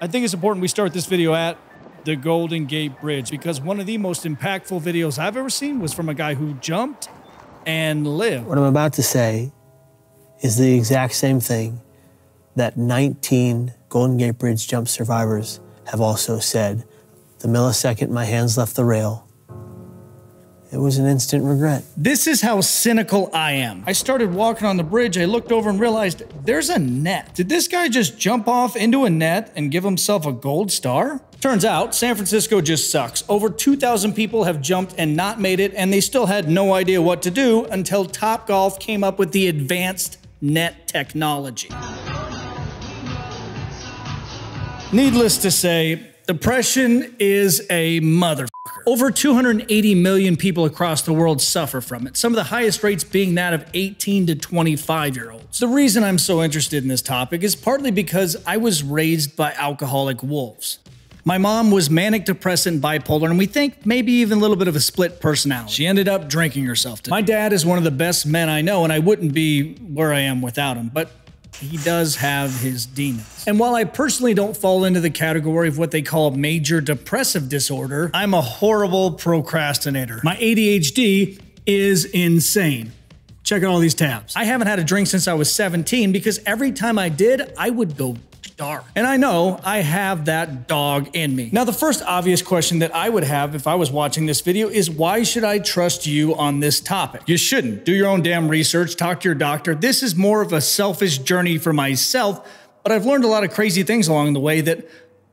I think it's important we start this video at the Golden Gate Bridge because one of the most impactful videos I've ever seen was from a guy who jumped and lived. What I'm about to say is the exact same thing that 19 Golden Gate Bridge jump survivors have also said. The millisecond my hands left the rail, it was an instant regret. This is how cynical I am. I started walking on the bridge. I looked over and realized there's a net. Did this guy just jump off into a net and give himself a gold star? Turns out San Francisco just sucks. Over 2,000 people have jumped and not made it, and they still had no idea what to do until Topgolf came up with the advanced net technology. Needless to say, depression is a mother. Over 280 million people across the world suffer from it, some of the highest rates being that of 18 to 25 year olds. The reason I'm so interested in this topic is partly because I was raised by alcoholic wolves. My mom was manic depressant bipolar, and we think maybe even a little bit of a split personality. She ended up drinking herself to. My dad is one of the best men I know, and I wouldn't be where I am without him. But he does have his demons. And while I personally don't fall into the category of what they call major depressive disorder, I'm a horrible procrastinator. My ADHD is insane. Check out all these tabs. I haven't had a drink since I was 17 because every time I did, I would go dark. And I know I have that dog in me. Now, the first obvious question that I would have if I was watching this video is why should I trust you on this topic? You shouldn't. Do your own damn research, talk to your doctor. This is more of a selfish journey for myself, but I've learned a lot of crazy things along the way that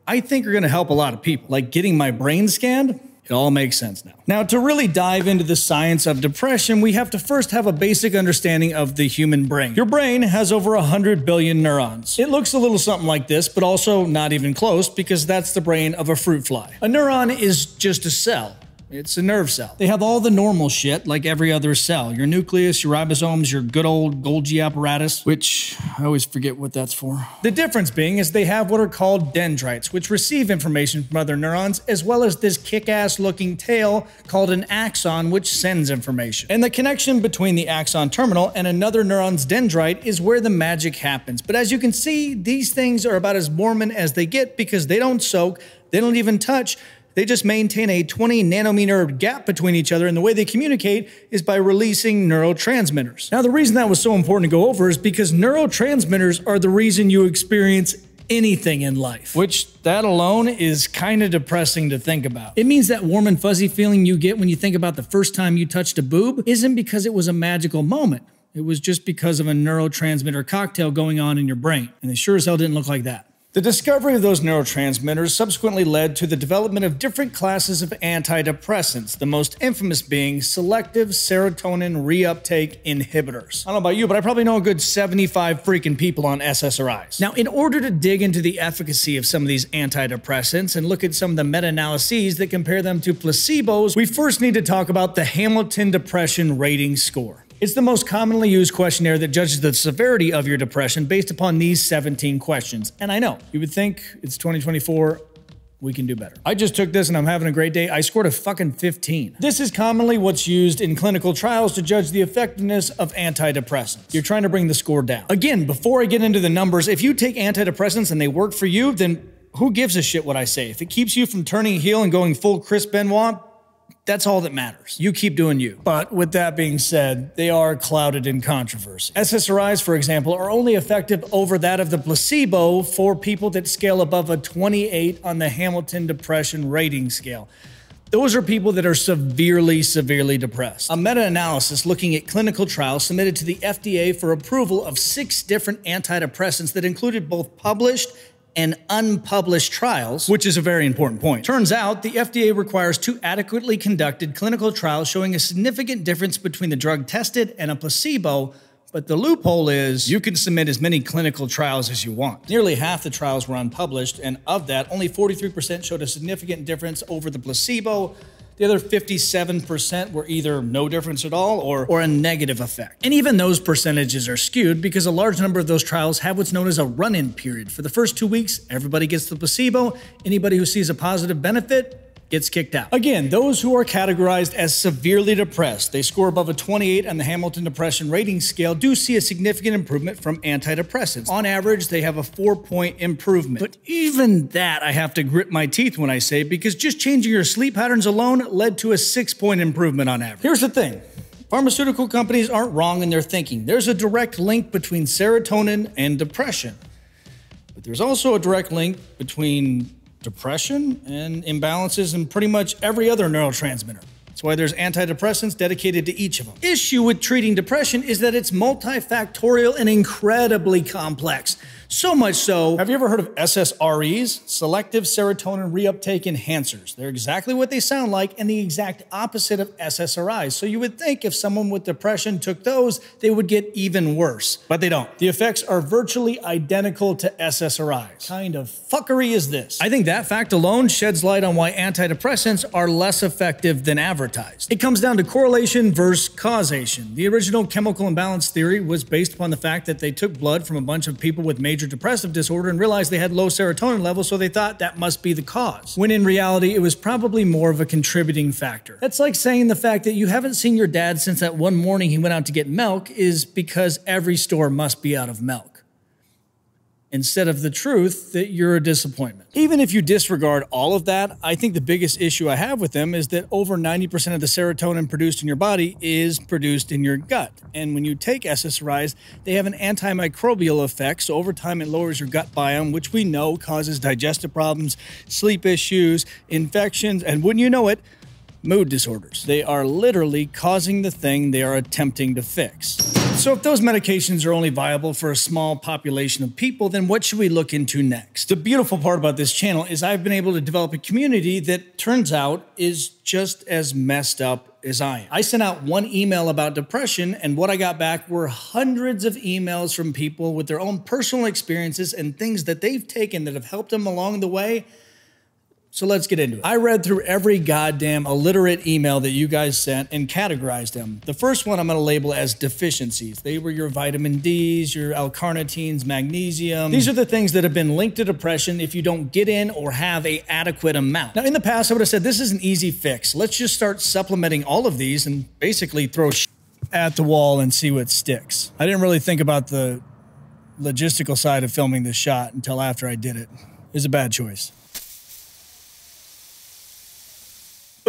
I think are gonna help a lot of people, like getting my brain scanned. It all makes sense now. Now, to really dive into the science of depression, we have to first have a basic understanding of the human brain. Your brain has over 100 billion neurons. It looks a little something like this, but also not even close because that's the brain of a fruit fly. A neuron is just a cell. It's a nerve cell. They have all the normal shit like every other cell your nucleus, your ribosomes, your good old Golgi apparatus, which I always forget what that's for. The difference being is they have what are called dendrites, which receive information from other neurons, as well as this kick ass looking tail called an axon, which sends information. And the connection between the axon terminal and another neuron's dendrite is where the magic happens. But as you can see, these things are about as Mormon as they get because they don't soak, they don't even touch. They just maintain a 20 nanometer gap between each other, and the way they communicate is by releasing neurotransmitters. Now, the reason that was so important to go over is because neurotransmitters are the reason you experience anything in life, which that alone is kind of depressing to think about. It means that warm and fuzzy feeling you get when you think about the first time you touched a boob isn't because it was a magical moment. It was just because of a neurotransmitter cocktail going on in your brain. And they sure as hell didn't look like that. The discovery of those neurotransmitters subsequently led to the development of different classes of antidepressants, the most infamous being selective serotonin reuptake inhibitors. I don't know about you, but I probably know a good 75 freaking people on SSRIs. Now, in order to dig into the efficacy of some of these antidepressants and look at some of the meta analyses that compare them to placebos, we first need to talk about the Hamilton Depression Rating Score. It's the most commonly used questionnaire that judges the severity of your depression based upon these 17 questions. And I know, you would think it's 2024, we can do better. I just took this and I'm having a great day. I scored a fucking 15. This is commonly what's used in clinical trials to judge the effectiveness of antidepressants. You're trying to bring the score down. Again, before I get into the numbers, if you take antidepressants and they work for you, then who gives a shit what I say? If it keeps you from turning heel and going full Chris Benoit, that's all that matters. You keep doing you. But with that being said, they are clouded in controversy. SSRIs, for example, are only effective over that of the placebo for people that scale above a 28 on the Hamilton Depression Rating Scale. Those are people that are severely, severely depressed. A meta analysis looking at clinical trials submitted to the FDA for approval of six different antidepressants that included both published and unpublished trials, which is a very important point. Turns out the FDA requires two adequately conducted clinical trials showing a significant difference between the drug tested and a placebo. But the loophole is you can submit as many clinical trials as you want. Nearly half the trials were unpublished, and of that, only 43% showed a significant difference over the placebo, the other 57% were either no difference at all or, or a negative effect. And even those percentages are skewed because a large number of those trials have what's known as a run in period. For the first two weeks, everybody gets the placebo. Anybody who sees a positive benefit gets kicked out. Again, those who are categorized as severely depressed, they score above a 28 on the Hamilton Depression Rating Scale, do see a significant improvement from antidepressants. On average, they have a four point improvement. But even that, I have to grit my teeth when I say because just changing your sleep patterns alone led to a six point improvement on average. Here's the thing. Pharmaceutical companies aren't wrong in their thinking. There's a direct link between serotonin and depression. But there's also a direct link between depression and imbalances in pretty much every other neurotransmitter. That's why there's antidepressants dedicated to each of them. Issue with treating depression is that it's multifactorial and incredibly complex. So much so, have you ever heard of SSREs? Selective serotonin reuptake enhancers. They're exactly what they sound like and the exact opposite of SSRIs. So you would think if someone with depression took those, they would get even worse. But they don't. The effects are virtually identical to SSRIs. Kind of fuckery is this? I think that fact alone sheds light on why antidepressants are less effective than advertised. It comes down to correlation versus causation. The original chemical imbalance theory was based upon the fact that they took blood from a bunch of people with major depressive disorder and realized they had low serotonin levels, so they thought that must be the cause. When in reality, it was probably more of a contributing factor. That's like saying the fact that you haven't seen your dad since that one morning he went out to get milk is because every store must be out of milk instead of the truth that you're a disappointment. Even if you disregard all of that, I think the biggest issue I have with them is that over 90% of the serotonin produced in your body is produced in your gut. And when you take SSRIs, they have an antimicrobial effect. So over time, it lowers your gut biome, which we know causes digestive problems, sleep issues, infections, and wouldn't you know it, mood disorders. They are literally causing the thing they are attempting to fix. So, if those medications are only viable for a small population of people, then what should we look into next? The beautiful part about this channel is I've been able to develop a community that turns out is just as messed up as I am. I sent out one email about depression, and what I got back were hundreds of emails from people with their own personal experiences and things that they've taken that have helped them along the way so let's get into it. I read through every goddamn illiterate email that you guys sent and categorized them. The first one I'm going to label as deficiencies. They were your vitamin D's, your L-carnitines, magnesium. These are the things that have been linked to depression if you don't get in or have a adequate amount. Now, in the past, I would have said this is an easy fix. Let's just start supplementing all of these and basically throw at the wall and see what sticks. I didn't really think about the logistical side of filming this shot until after I did it. It was a bad choice.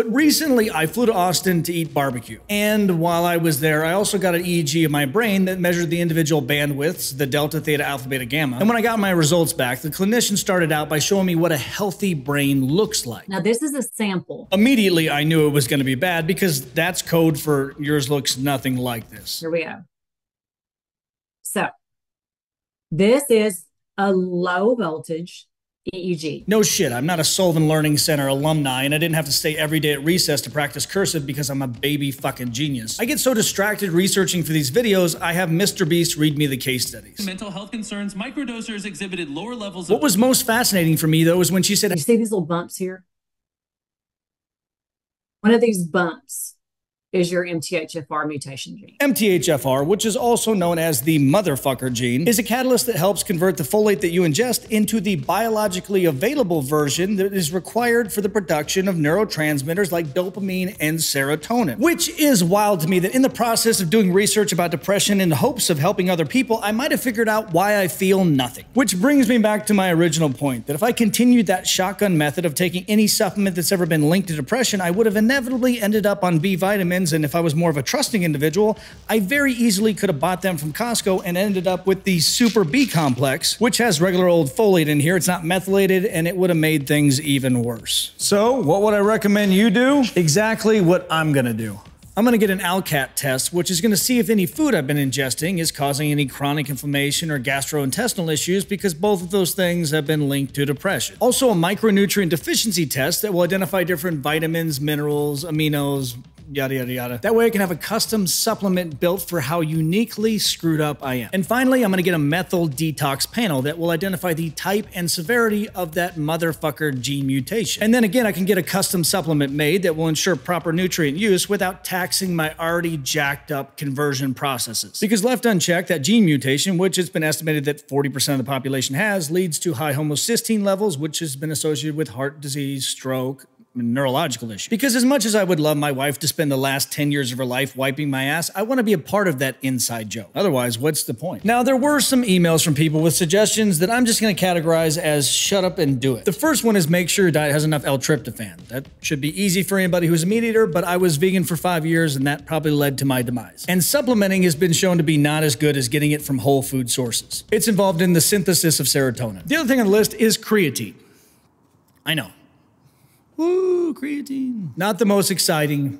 But recently, I flew to Austin to eat barbecue. And while I was there, I also got an EEG of my brain that measured the individual bandwidths, the delta, theta, alpha, beta, gamma. And when I got my results back, the clinician started out by showing me what a healthy brain looks like. Now, this is a sample. Immediately, I knew it was going to be bad because that's code for yours looks nothing like this. Here we go. So, this is a low voltage EEG. No shit. I'm not a Sylvan Learning Center alumni, and I didn't have to stay every day at recess to practice cursive because I'm a baby fucking genius. I get so distracted researching for these videos, I have Mr. Beast read me the case studies. Mental health concerns, microdosers exhibited lower levels What was most fascinating for me, though, was when she said, You see these little bumps here? One of these bumps is your MTHFR mutation gene. MTHFR, which is also known as the motherfucker gene, is a catalyst that helps convert the folate that you ingest into the biologically available version that is required for the production of neurotransmitters like dopamine and serotonin. Which is wild to me that in the process of doing research about depression in the hopes of helping other people, I might have figured out why I feel nothing. Which brings me back to my original point that if I continued that shotgun method of taking any supplement that's ever been linked to depression, I would have inevitably ended up on B vitamins and if I was more of a trusting individual, I very easily could have bought them from Costco and ended up with the Super B complex, which has regular old folate in here. It's not methylated, and it would have made things even worse. So, what would I recommend you do? Exactly what I'm gonna do. I'm going to get an ALCAT test, which is going to see if any food I've been ingesting is causing any chronic inflammation or gastrointestinal issues because both of those things have been linked to depression. Also, a micronutrient deficiency test that will identify different vitamins, minerals, aminos, yada, yada, yada. That way I can have a custom supplement built for how uniquely screwed up I am. And finally, I'm gonna get a methyl detox panel that will identify the type and severity of that motherfucker gene mutation. And then again, I can get a custom supplement made that will ensure proper nutrient use without taxing my already jacked up conversion processes. Because left unchecked, that gene mutation, which it's been estimated that 40% of the population has, leads to high homocysteine levels, which has been associated with heart disease, stroke, neurological issue. Because as much as I would love my wife to spend the last 10 years of her life wiping my ass, I want to be a part of that inside joke. Otherwise, what's the point? Now, there were some emails from people with suggestions that I'm just going to categorize as shut up and do it. The first one is make sure your diet has enough L-tryptophan. That should be easy for anybody who's a meat eater, but I was vegan for five years and that probably led to my demise. And supplementing has been shown to be not as good as getting it from whole food sources. It's involved in the synthesis of serotonin. The other thing on the list is creatine. I know. Woo, creatine. Not the most exciting,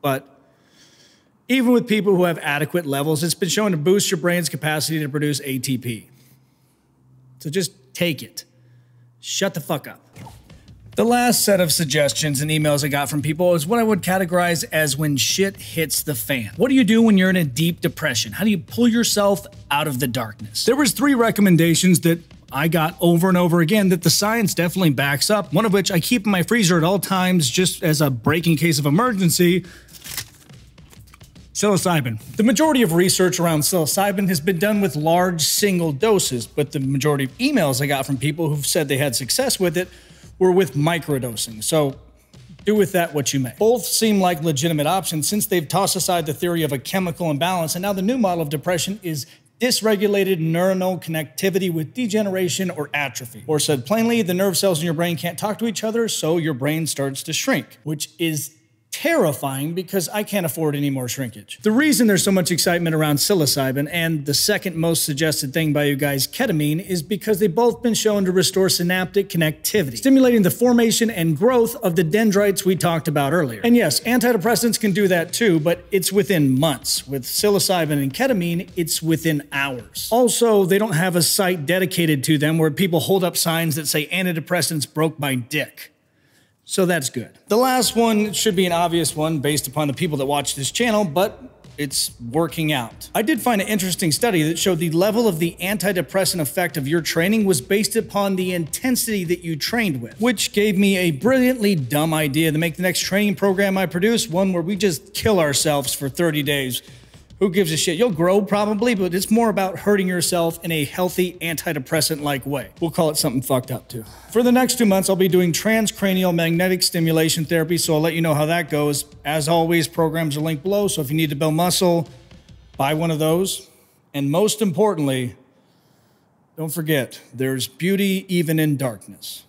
but even with people who have adequate levels, it's been shown to boost your brain's capacity to produce ATP. So just take it. Shut the fuck up. The last set of suggestions and emails I got from people is what I would categorize as when shit hits the fan. What do you do when you're in a deep depression? How do you pull yourself out of the darkness? There was three recommendations that I got over and over again that the science definitely backs up, one of which I keep in my freezer at all times just as a breaking case of emergency. Psilocybin. The majority of research around psilocybin has been done with large single doses, but the majority of emails I got from people who've said they had success with it were with microdosing. So do with that what you may. Both seem like legitimate options since they've tossed aside the theory of a chemical imbalance, and now the new model of depression is dysregulated neuronal connectivity with degeneration or atrophy. Or said plainly, the nerve cells in your brain can't talk to each other, so your brain starts to shrink, which is terrifying because I can't afford any more shrinkage. The reason there's so much excitement around psilocybin and the second most suggested thing by you guys, ketamine, is because they've both been shown to restore synaptic connectivity, stimulating the formation and growth of the dendrites we talked about earlier. And yes, antidepressants can do that too, but it's within months. With psilocybin and ketamine, it's within hours. Also, they don't have a site dedicated to them where people hold up signs that say antidepressants broke my dick. So that's good. The last one should be an obvious one based upon the people that watch this channel, but it's working out. I did find an interesting study that showed the level of the antidepressant effect of your training was based upon the intensity that you trained with, which gave me a brilliantly dumb idea to make the next training program I produce one where we just kill ourselves for 30 days who gives a shit? You'll grow probably, but it's more about hurting yourself in a healthy antidepressant like way. We'll call it something fucked up too. For the next two months, I'll be doing transcranial magnetic stimulation therapy, so I'll let you know how that goes. As always, programs are linked below, so if you need to build muscle, buy one of those. And most importantly, don't forget, there's beauty even in darkness.